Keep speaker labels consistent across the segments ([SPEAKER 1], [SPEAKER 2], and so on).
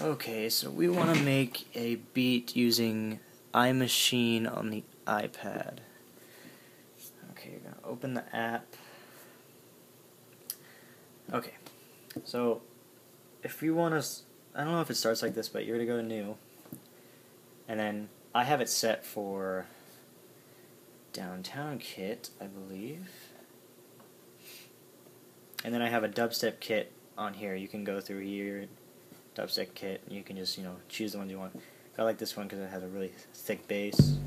[SPEAKER 1] Okay, so we want to make a beat using iMaschine on the iPad. Okay, you're going to open the app. Okay, so if we want to, I don't know if it starts like this, but you're going to go to new. And then I have it set for Downtown Kit, I believe. And then I have a dubstep kit on here. You can go through here dubstep kit. You can just you know choose the ones you want. I like this one because it has a really thick bass.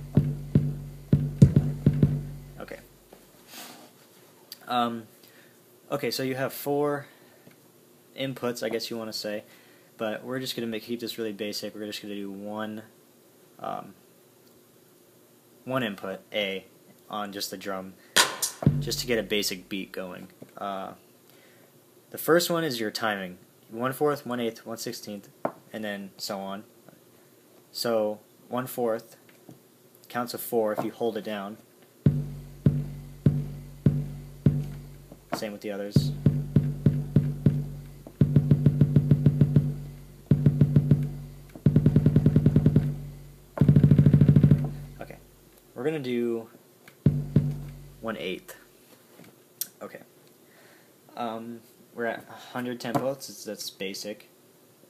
[SPEAKER 1] Okay. Um, okay, so you have four inputs, I guess you want to say, but we're just gonna make keep this really basic. We're just gonna do one, um, one input A on just the drum, just to get a basic beat going. Uh, the first one is your timing one fourth, one eighth, one sixteenth, and then so on. So one fourth counts of four if you hold it down. Same with the others. Okay, we're gonna do one eighth. Okay. Um, we're at 100 tempo. That's basic.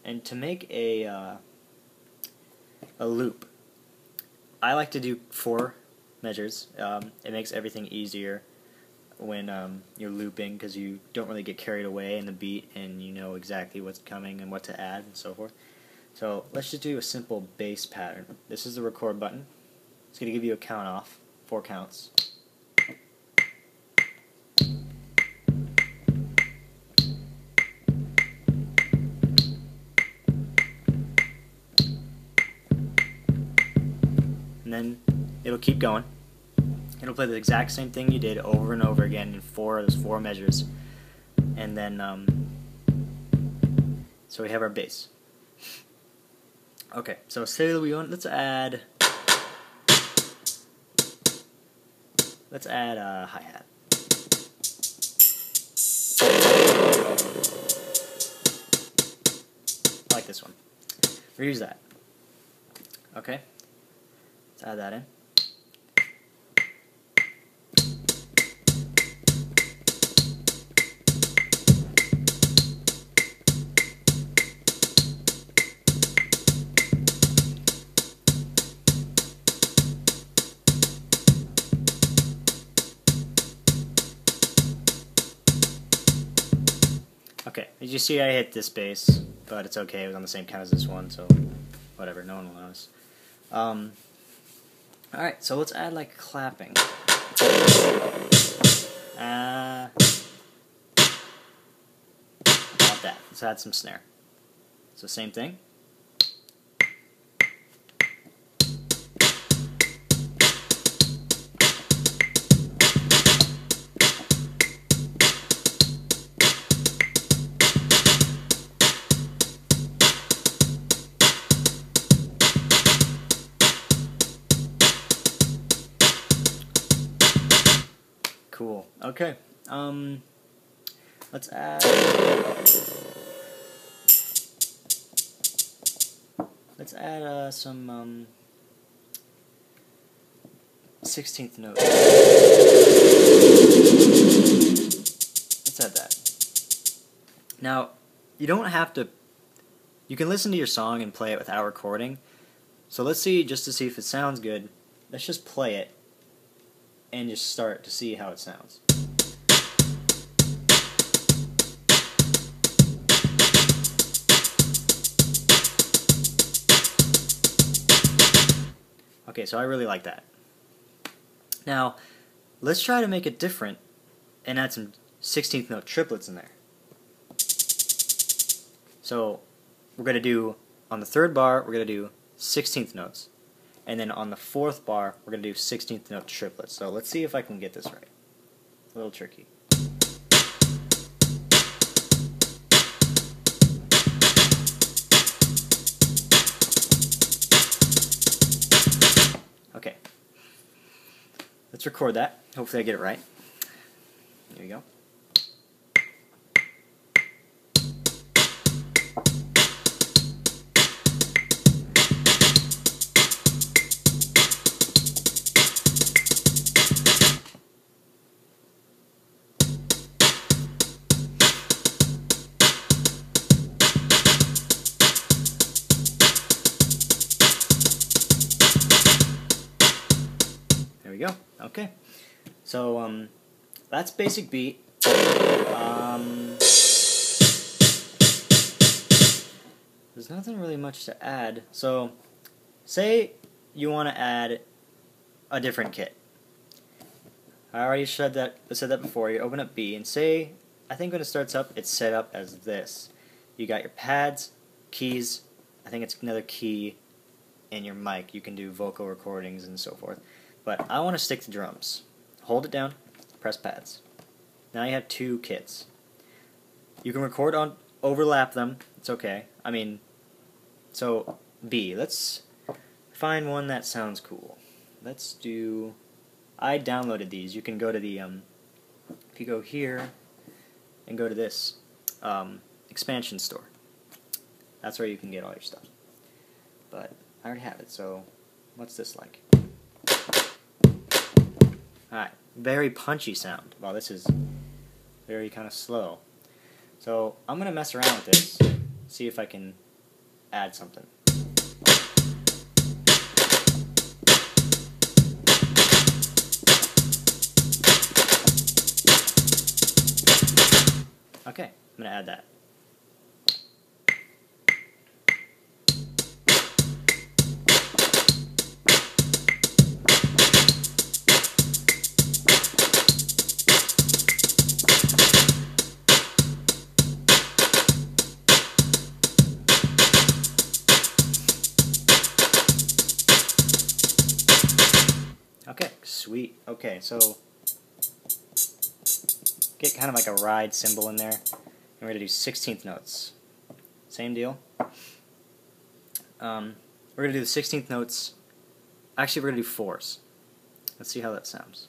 [SPEAKER 1] And to make a uh, a loop, I like to do four measures. Um, it makes everything easier when um, you're looping because you don't really get carried away in the beat and you know exactly what's coming and what to add and so forth. So let's just do a simple bass pattern. This is the record button. It's going to give you a count off, four counts. Then it'll keep going. It'll play the exact same thing you did over and over again in four those four measures. And then, um, so we have our bass. Okay, so say we want, let's add, let's add a hi-hat. I like this one. Reuse that. Okay. Add that in. Okay, as you see I hit this bass, but it's okay, it was on the same count as this one, so whatever, no one will notice. Um, Alright, so let's add like clapping. Uh, about that. Let's add some snare. So same thing. Cool. Okay. Um, let's add. Let's add uh, some um, 16th note. Let's add that. Now, you don't have to. You can listen to your song and play it without recording. So let's see, just to see if it sounds good. Let's just play it and just start to see how it sounds. Okay, so I really like that. Now, let's try to make it different and add some 16th note triplets in there. So, we're going to do, on the third bar, we're going to do 16th notes. And then on the fourth bar, we're going to do 16th note triplets. So let's see if I can get this right. A little tricky. Okay. Let's record that. Hopefully I get it right. There you go. We go. Okay. So, um, that's basic beat. Um, there's nothing really much to add. So, say you want to add a different kit. I already said that said that before. You open up B and say, I think when it starts up, it's set up as this. You got your pads, keys. I think it's another key in your mic. You can do vocal recordings and so forth. But I want to stick to drums. Hold it down, press pads. Now you have two kits. You can record on overlap them. It's okay. I mean, so B. Let's find one that sounds cool. Let's do I downloaded these. You can go to the, um, if you go here and go to this um, expansion store, that's where you can get all your stuff. But I already have it, so what's this like? Alright, very punchy sound. Wow, this is very kind of slow. So I'm going to mess around with this, see if I can add something. Okay, I'm going to add that. Okay, so get kind of like a ride cymbal in there. And we're going to do 16th notes. Same deal. Um, we're going to do the 16th notes. Actually, we're going to do fours. Let's see how that sounds.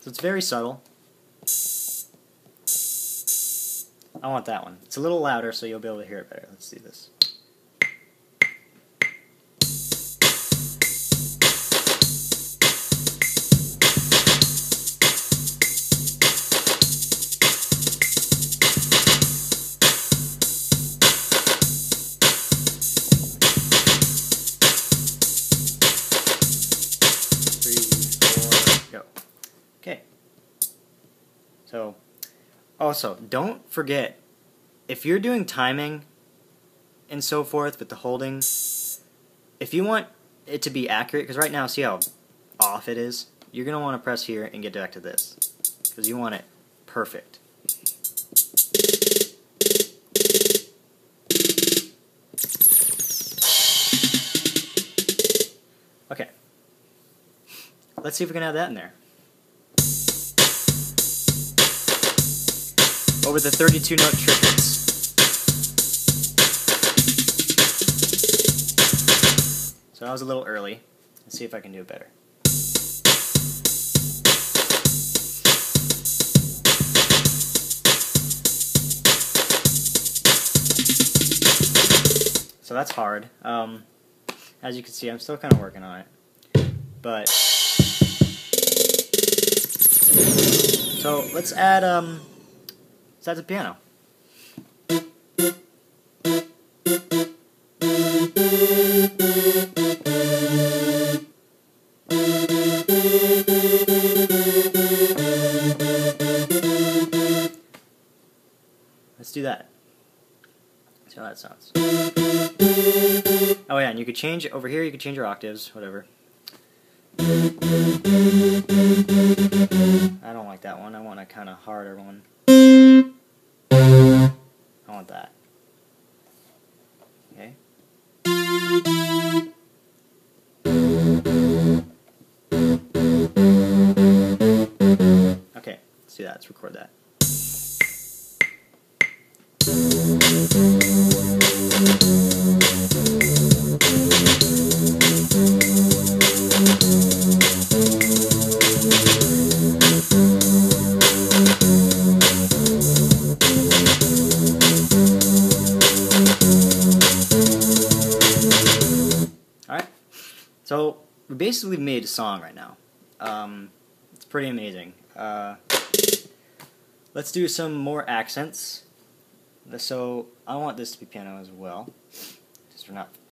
[SPEAKER 1] So it's very subtle. I want that one. It's a little louder, so you'll be able to hear it better. Let's do this. Also, don't forget, if you're doing timing and so forth with the holding, if you want it to be accurate, because right now, see how off it is? You're going to want to press here and get back to this, because you want it perfect. Okay. Let's see if we can have that in there. Over the 32 note triplets. So I was a little early. Let's see if I can do it better. So that's hard. Um, as you can see, I'm still kind of working on it. But, so let's add, um, that's a piano. Let's do that. See how that sounds. Oh yeah, and you could change over here, you could change your octaves, whatever. I don't like that one, I want a kind of harder one. I want that. Okay. Okay, let's do that. Let's record that. So we basically made a song right now. Um, it's pretty amazing. Uh, let's do some more accents. So I want this to be piano as well, since we're not